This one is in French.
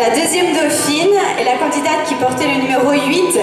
La deuxième dauphine est la candidate qui portait le numéro 8,